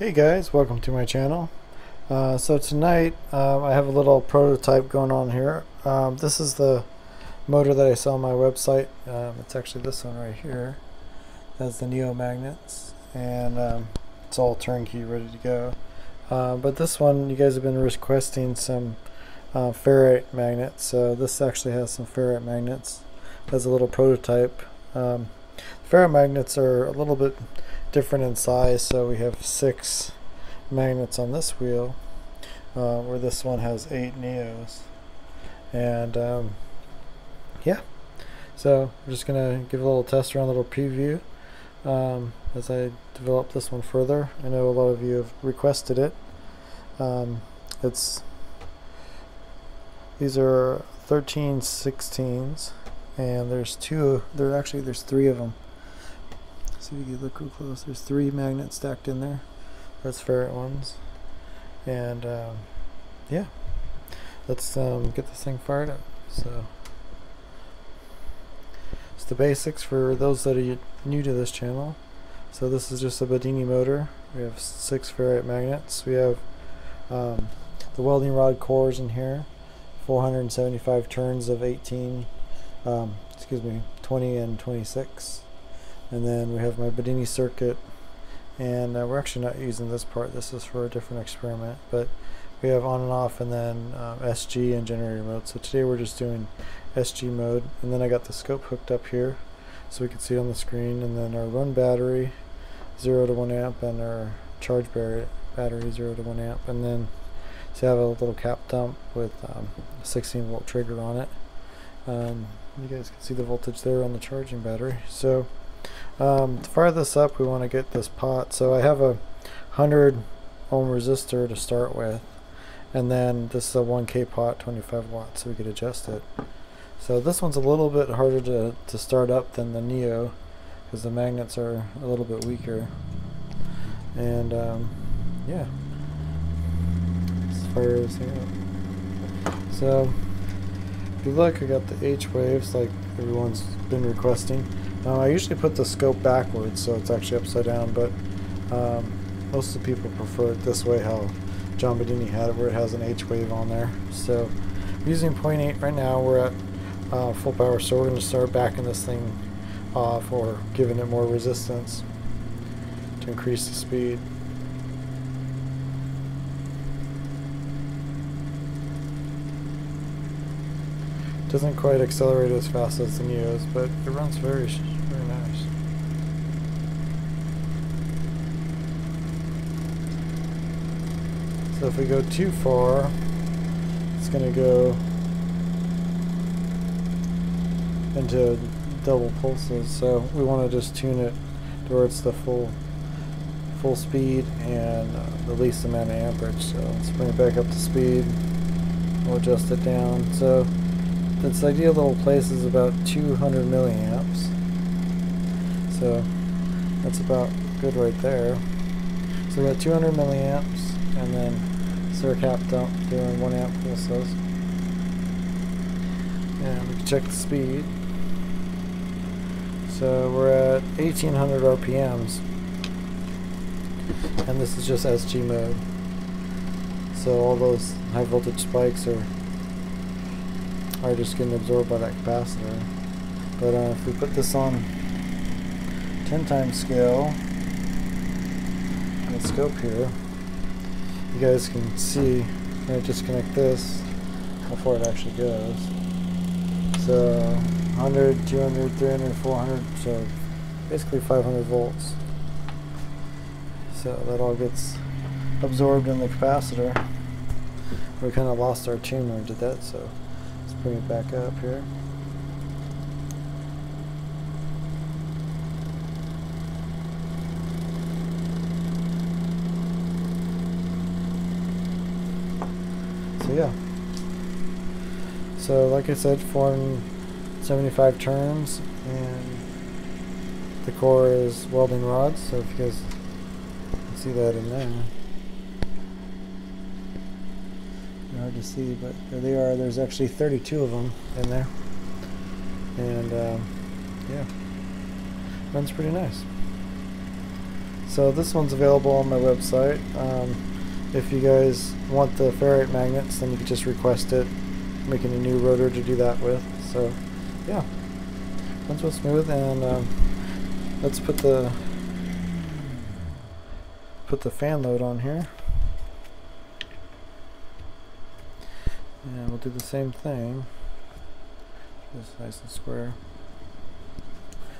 Hey guys, welcome to my channel. Uh, so tonight um, I have a little prototype going on here. Um, this is the motor that I sell on my website. Um, it's actually this one right here. It has the Neo magnets and um, it's all turnkey ready to go. Uh, but this one you guys have been requesting some uh, ferrite magnets. So this actually has some ferrite magnets as a little prototype. Um, ferrite magnets are a little bit different in size so we have six magnets on this wheel uh, where this one has eight neos. And um, yeah. So we're just gonna give a little test around a little preview um, as I develop this one further. I know a lot of you have requested it. Um, it's these are 13 16s and there's two there actually there's three of them see if you look real close. There's three magnets stacked in there. That's ferrite ones. And um, yeah, let's um, get this thing fired up. So it's the basics for those that are new to this channel. So this is just a Bedini motor. We have six ferrite magnets. We have um, the welding rod cores in here. 475 turns of 18, um, excuse me, 20 and 26 and then we have my Bedini circuit. And uh, we're actually not using this part. This is for a different experiment. But we have on and off and then um, SG and generator mode. So today we're just doing SG mode. And then I got the scope hooked up here so we can see on the screen. And then our run battery 0 to 1 amp and our charge battery 0 to 1 amp. And then so I have a little cap dump with um, a 16 volt trigger on it. Um, you guys can see the voltage there on the charging battery. So um, fire this up, we want to get this pot. So I have a 100 ohm resistor to start with. And then this is a 1K pot, 25 watts, so we could adjust it. So this one's a little bit harder to, to start up than the Neo because the magnets are a little bit weaker. And um, yeah, this thing up. So if you look, I got the H waves like everyone's been requesting. Now I usually put the scope backwards so it's actually upside down, but um, most of the people prefer it this way how John Bedini had it where it has an H wave on there. So I'm using 0.8 right now, we're at uh, full power so we're going to start backing this thing off or giving it more resistance to increase the speed. Doesn't quite accelerate as fast as the Neos, but it runs very, very nice. So if we go too far, it's going to go into double pulses. So we want to just tune it towards the full full speed and uh, the least amount of amperage. So let's bring it back up to speed. We'll adjust it down. So its ideal little place is about 200 milliamps. So that's about good right there. So we got 200 milliamps and then Sir cap dump doing 1 amp pulses. And we can check the speed. So we're at 1800 RPMs. And this is just SG mode. So all those high voltage spikes are are just getting absorbed by that capacitor. But uh, if we put this on 10 times scale and scope here, you guys can see, to disconnect this before it actually goes. So 100, 200, 300, 400, so basically 500 volts. So that all gets absorbed in the capacitor. We kind of lost our tune when we did that, so bring it back up here. So yeah. So like I said, 475 turns and the core is welding rods, so if you guys see that in there. Hard to see, but there they are. There's actually 32 of them in there. And um, yeah, runs pretty nice. So this one's available on my website. Um, if you guys want the ferrite magnets, then you can just request it, making a new rotor to do that with. So, yeah, runs real smooth. And um, let's put the put the fan load on here, and we'll do the same thing. Just nice and square.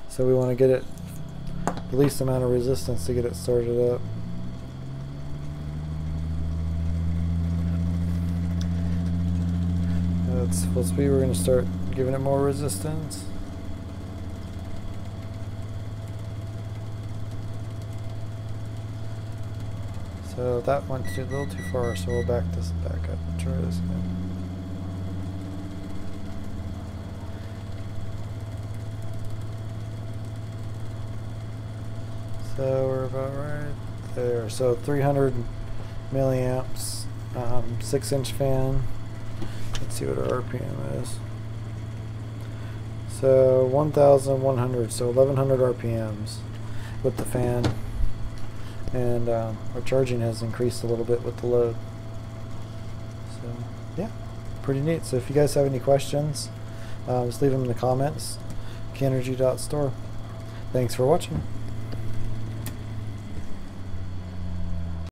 So we want to get it the least amount of resistance to get it started up. That's full speed. We're going to start giving it more resistance. So that went too, a little too far, so we'll back this back up try this again. So we're about right there. So 300 milliamps, um, 6 inch fan. Let's see what our RPM is. So 1100, so 1100 RPMs with the fan. And um, our charging has increased a little bit with the load. So yeah, pretty neat. So if you guys have any questions, um, just leave them in the comments. Kenergy.store. Thanks for watching.